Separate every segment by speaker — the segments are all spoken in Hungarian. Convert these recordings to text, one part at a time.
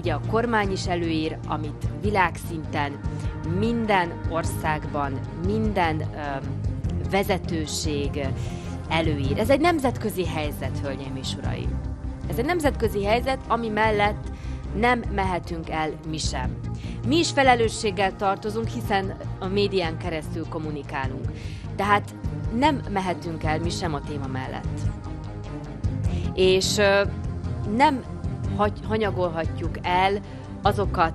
Speaker 1: ugye a kormány is előír, amit világszinten minden országban, minden öm, vezetőség előír. Ez egy nemzetközi helyzet, hölgyeim és uraim. Ez egy nemzetközi helyzet, ami mellett nem mehetünk el mi sem. Mi is felelősséggel tartozunk, hiszen a médián keresztül kommunikálunk. Tehát nem mehetünk el mi sem a téma mellett. És nem hanyagolhatjuk el azokat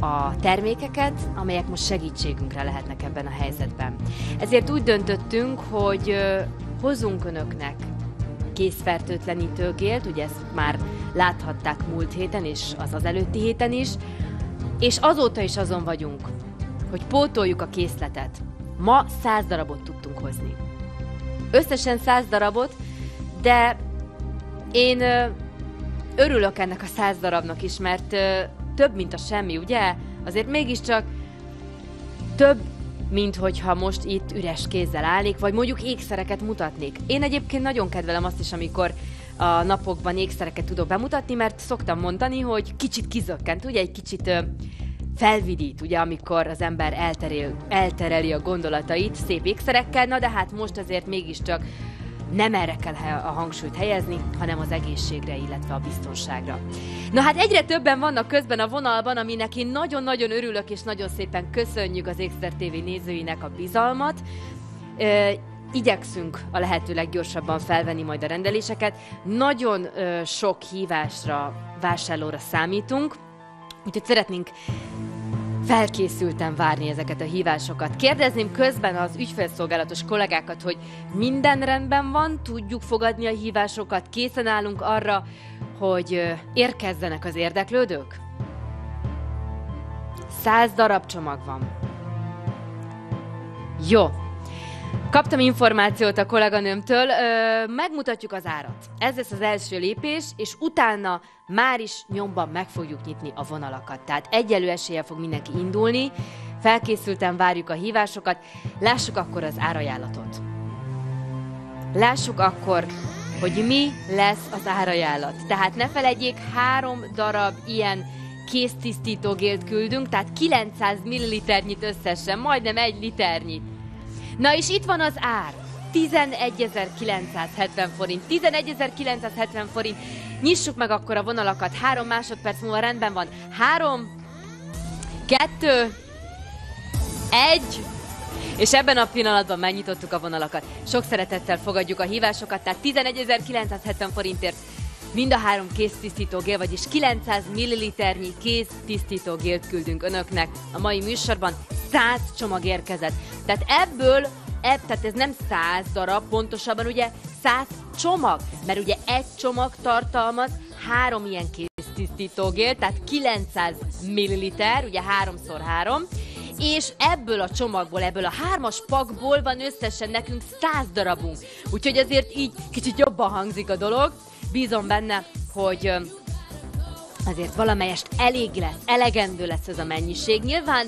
Speaker 1: a termékeket, amelyek most segítségünkre lehetnek ebben a helyzetben. Ezért úgy döntöttünk, hogy hozunk önöknek készfertőtlenítőgélt, ugye ezt már láthatták múlt héten, és az az előtti héten is, és azóta is azon vagyunk, hogy pótoljuk a készletet. Ma 100 darabot tudtunk hozni. Összesen 100 darabot, de én örülök ennek a 100 darabnak is, mert ö, több, mint a semmi, ugye? Azért mégiscsak több, mint hogyha most itt üres kézzel állnék, vagy mondjuk ékszereket mutatnék. Én egyébként nagyon kedvelem azt is, amikor a napokban ékszereket tudok bemutatni, mert szoktam mondani, hogy kicsit kizökkent, ugye egy kicsit ö, felvidít, ugye, amikor az ember elterel, eltereli a gondolatait szép ékszerekkel, na de hát most azért mégiscsak nem erre kell a hangsúlyt helyezni, hanem az egészségre, illetve a biztonságra. Na hát egyre többen vannak közben a vonalban, aminek én nagyon-nagyon örülök, és nagyon szépen köszönjük az Ékszer TV nézőinek a bizalmat. Ö, igyekszünk a lehető leggyorsabban felvenni majd a rendeléseket. Nagyon ö, sok hívásra, vásárlóra számítunk, úgyhogy szeretnénk felkészültem várni ezeket a hívásokat. Kérdezném közben az ügyfélszolgálatos kollégákat, hogy minden rendben van, tudjuk fogadni a hívásokat, készen állunk arra, hogy érkezzenek az érdeklődők? Száz darab csomag van. Jó, Kaptam információt a kolléganőmtől, megmutatjuk az árat. Ez lesz az első lépés, és utána már is nyomban meg fogjuk nyitni a vonalakat. Tehát egyelő eséllyel fog mindenki indulni, felkészülten várjuk a hívásokat, lássuk akkor az árajánlatot. Lássuk akkor, hogy mi lesz az árajánlat. Tehát ne felejtjék, három darab ilyen kéztisztítógélt küldünk, tehát 900 milliliternyit összesen, majdnem egy liternyit. Na és itt van az ár. 11.970 forint. 11.970 forint. Nyissuk meg akkor a vonalakat. Három másodperc múlva rendben van. Három, kettő, egy, és ebben a pillanatban megnyitottuk a vonalakat. Sok szeretettel fogadjuk a hívásokat, tehát 11.970 forintért mind a három gél, vagyis 900 milliliternyi gélt küldünk önöknek. A mai műsorban 100 csomag érkezett. Tehát ebből, ebb, tehát ez nem 100 darab, pontosabban ugye 100 csomag, mert ugye egy csomag tartalmaz három ilyen kéztisztítógél, tehát 900 milliliter, ugye 3x3, és ebből a csomagból, ebből a hármas pakból van összesen nekünk 100 darabunk. Úgyhogy azért így kicsit jobban hangzik a dolog. Bízom benne, hogy azért valamelyest elég lesz, elegendő lesz ez a mennyiség. Nyilván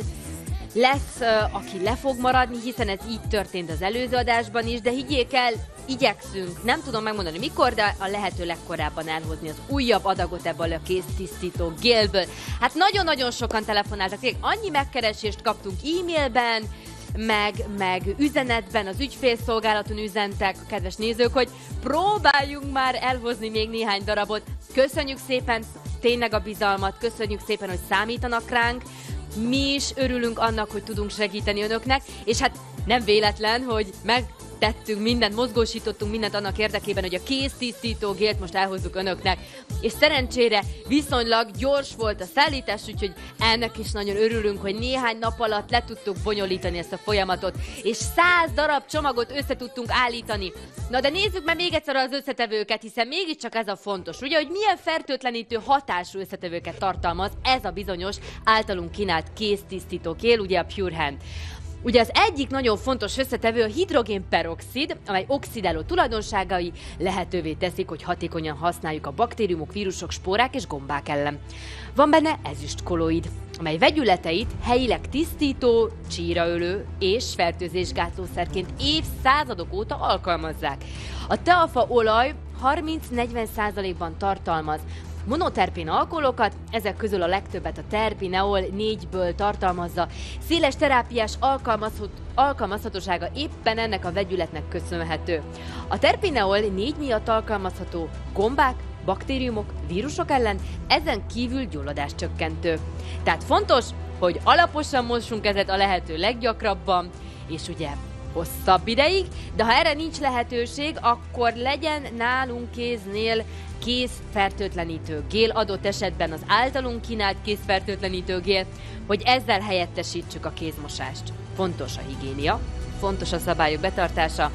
Speaker 1: lesz, aki le fog maradni, hiszen ez így történt az előző adásban is, de higgyék el, igyekszünk, nem tudom megmondani mikor, de a lehető legkorábban elhozni az újabb adagot ebből a késztisztító gélből. Hát nagyon-nagyon sokan telefonáltak, annyi megkeresést kaptunk e-mailben, meg, meg üzenetben, az ügyfélszolgálaton üzentek a kedves nézők, hogy próbáljunk már elhozni még néhány darabot. Köszönjük szépen tényleg a bizalmat, köszönjük szépen, hogy számítanak ránk, mi is örülünk annak, hogy tudunk segíteni önöknek, és hát nem véletlen, hogy meg tettünk mindent, mozgósítottunk mindent annak érdekében, hogy a kész tisztító gélt most elhozzuk önöknek. És szerencsére viszonylag gyors volt a szállítás, úgyhogy ennek is nagyon örülünk, hogy néhány nap alatt le tudtuk bonyolítani ezt a folyamatot, és száz darab csomagot össze tudtunk állítani. Na de nézzük meg még egyszer az összetevőket, hiszen mégiscsak ez a fontos. Ugye, hogy milyen fertőtlenítő hatású összetevőket tartalmaz ez a bizonyos általunk kínált kéztisztító kél, ugye a Pure Hand. Ugye az egyik nagyon fontos összetevő a hidrogénperoxid, amely oxidáló tulajdonságai lehetővé teszik, hogy hatékonyan használjuk a baktériumok, vírusok, spórák és gombák ellen. Van benne ezüstkoloid, amely vegyületeit helyileg tisztító, csíraölő és fertőzésgátlószerként évszázadok óta alkalmazzák. A teafa olaj 30-40%-ban tartalmaz monoterpén alkoholokat, ezek közül a legtöbbet a terpineol 4-ből tartalmazza. Széles terápiás alkalmazhat, alkalmazhatósága éppen ennek a vegyületnek köszönhető. A terpineol 4 miatt alkalmazható gombák, baktériumok, vírusok ellen, ezen kívül gyulladás csökkentő. Tehát fontos, hogy alaposan mossunk ezet a lehető leggyakrabban, és ugye hosszabb ideig, de ha erre nincs lehetőség, akkor legyen nálunk kéznél kézfertőtlenítő gél, adott esetben az általunk kínált kézfertőtlenítő gél, hogy ezzel helyettesítsük a kézmosást. Fontos a higiénia, fontos a szabályok betartása,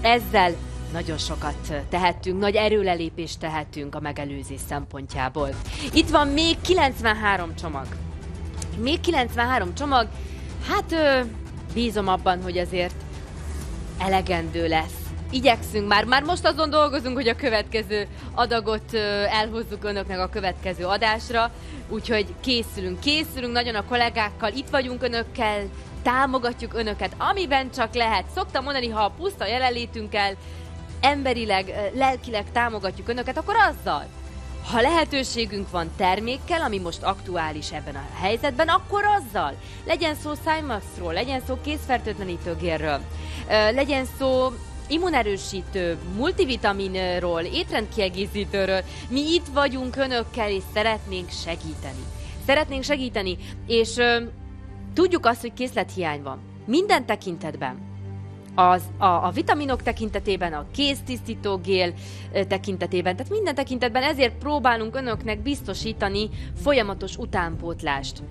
Speaker 1: ezzel nagyon sokat tehetünk, nagy erőlelépést tehetünk a megelőzés szempontjából. Itt van még 93 csomag. Még 93 csomag, hát bízom abban, hogy azért elegendő lesz. Igyekszünk már, már most azon dolgozunk, hogy a következő adagot elhozzuk önöknek a következő adásra, úgyhogy készülünk, készülünk nagyon a kollégákkal, itt vagyunk önökkel, támogatjuk önöket, amiben csak lehet. Szoktam mondani, ha a puszta jelenlétünkkel emberileg, lelkileg támogatjuk önöket, akkor azzal. Ha lehetőségünk van termékkel, ami most aktuális ebben a helyzetben, akkor azzal. Legyen szó Cymaxról, legyen szó készfertőtlenítőgérről, legyen szó immunerősítő, multivitaminról, étrendkiegészítőről. Mi itt vagyunk önökkel, és szeretnénk segíteni. Szeretnénk segíteni, és ö, tudjuk azt, hogy készlethiány van. Minden tekintetben az, a, a vitaminok tekintetében, a kéztisztító gél tekintetében, tehát minden tekintetben ezért próbálunk önöknek biztosítani folyamatos utánpótlást.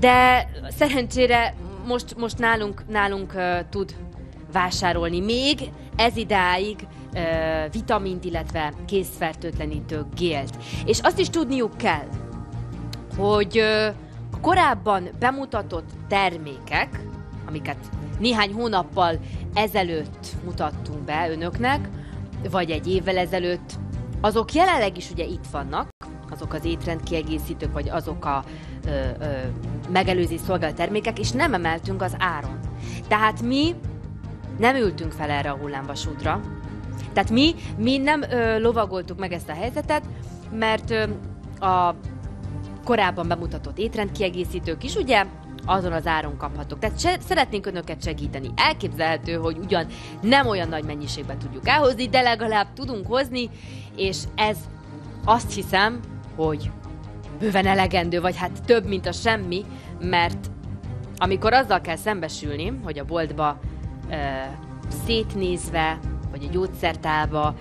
Speaker 1: De szerencsére most, most nálunk, nálunk uh, tud vásárolni még ez idáig uh, vitamint, illetve készfertőtlenítő gélt. És azt is tudniuk kell, hogy uh, korábban bemutatott termékek, amiket néhány hónappal ezelőtt mutattunk be önöknek, vagy egy évvel ezelőtt, azok jelenleg is ugye itt vannak, azok az étrendkiegészítők, vagy azok a ö, ö, megelőzés szolgált termékek, és nem emeltünk az áron. Tehát mi nem ültünk fel erre a hullámvasútra. Tehát mi, mi nem ö, lovagoltuk meg ezt a helyzetet, mert ö, a korábban bemutatott étrendkiegészítők is ugye azon az áron kaphatok. Tehát se, szeretnénk önöket segíteni. Elképzelhető, hogy ugyan nem olyan nagy mennyiségben tudjuk elhozni, de legalább tudunk hozni, és ez azt hiszem, hogy bőven elegendő, vagy hát több, mint a semmi, mert amikor azzal kell szembesülni, hogy a boltba ö, szétnézve, vagy a gyógyszertálba